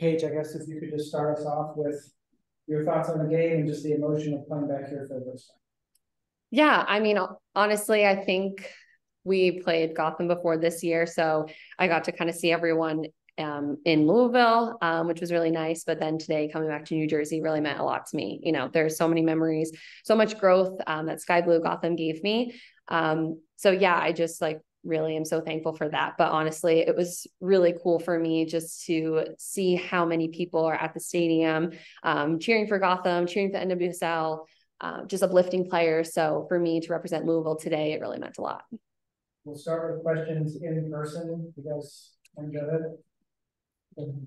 Paige, I guess if you could just start us off with your thoughts on the game and just the emotion of playing back here for the first time. Yeah, I mean, honestly, I think we played Gotham before this year, so I got to kind of see everyone um, in Louisville, um, which was really nice. But then today, coming back to New Jersey, really meant a lot to me. You know, there's so many memories, so much growth um, that Sky Blue Gotham gave me. Um, so yeah, I just like really am so thankful for that. But honestly, it was really cool for me just to see how many people are at the stadium um, cheering for Gotham, cheering for NWSL, uh, just uplifting players. So for me to represent Louisville today, it really meant a lot. We'll start with questions in person. You guys want to go ahead?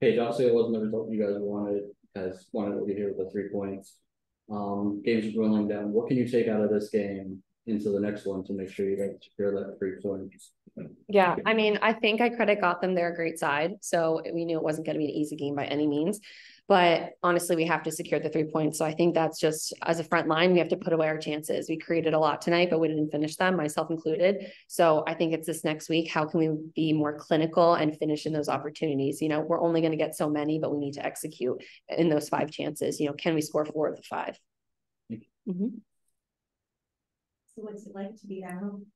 Paige, obviously it wasn't the result you guys wanted, as wanted over here with the three points. Um, games are dwindling down. What can you take out of this game into the next one to make sure you guys secure that three points? Yeah, I mean, I think I credit Gotham. They're a great side. So we knew it wasn't going to be an easy game by any means. But honestly, we have to secure the three points. So I think that's just as a front line, we have to put away our chances. We created a lot tonight, but we didn't finish them, myself included. So I think it's this next week. How can we be more clinical and finish in those opportunities? You know, we're only going to get so many, but we need to execute in those five chances. You know, can we score four of the 5 mm-hmm. So what's it like to be at home?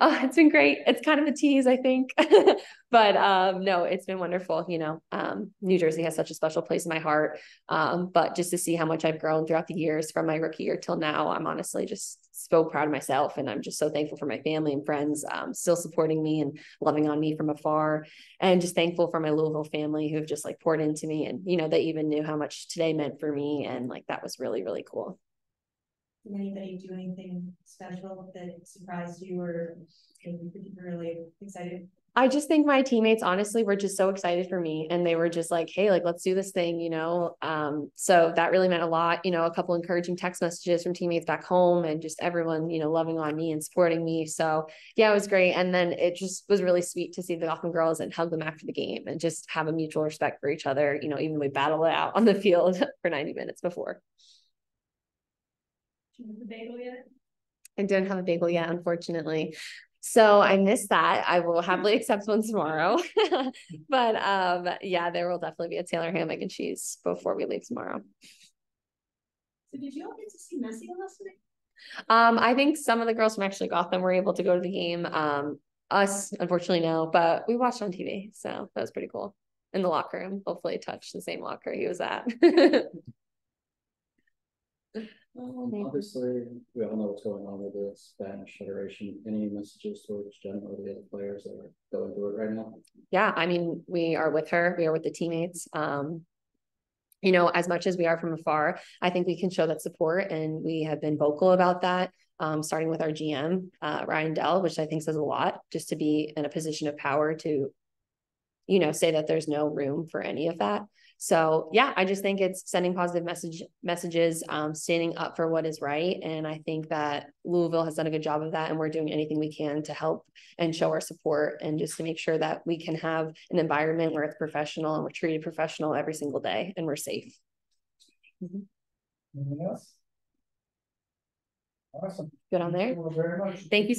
Oh, it's been great. It's kind of a tease, I think. but um, no, it's been wonderful. You know, um, New Jersey has such a special place in my heart. Um, but just to see how much I've grown throughout the years from my rookie year till now, I'm honestly just so proud of myself. And I'm just so thankful for my family and friends um, still supporting me and loving on me from afar. And just thankful for my Louisville family who've just like poured into me. And, you know, they even knew how much today meant for me. And like that was really, really cool. Did anybody do anything special that surprised you or you particularly excited? I just think my teammates honestly were just so excited for me and they were just like, hey, like let's do this thing, you know. Um, so that really meant a lot, you know, a couple encouraging text messages from teammates back home and just everyone, you know, loving on me and supporting me. So yeah, it was great. And then it just was really sweet to see the Gotham girls and hug them after the game and just have a mutual respect for each other, you know, even we battle it out on the field for 90 minutes before the bagel yet? I don't have a bagel yet, unfortunately. So I missed that. I will happily accept one tomorrow. but um, yeah, there will definitely be a Taylor ham, egg, and cheese before we leave tomorrow. So did you all get to see Messi last night? Um, I think some of the girls from actually Gotham were able to go to the game. Um, us, unfortunately, no, but we watched on TV, so that was pretty cool. In the locker room, hopefully, touched the same locker he was at. Obviously, we all know what's going on with the Spanish Federation. Any messages towards Jen or the other players that are going through it right now? Yeah, I mean, we are with her. We are with the teammates. Um, you know, as much as we are from afar, I think we can show that support, and we have been vocal about that. Um, starting with our GM, uh, Ryan Dell, which I think says a lot, just to be in a position of power to, you know, say that there's no room for any of that. So yeah, I just think it's sending positive message messages, um, standing up for what is right. And I think that Louisville has done a good job of that. And we're doing anything we can to help and show our support and just to make sure that we can have an environment where it's professional and we're treated professional every single day and we're safe. Mm-hmm. Anything else? Awesome. Good on there. Thank you very much. Thank you so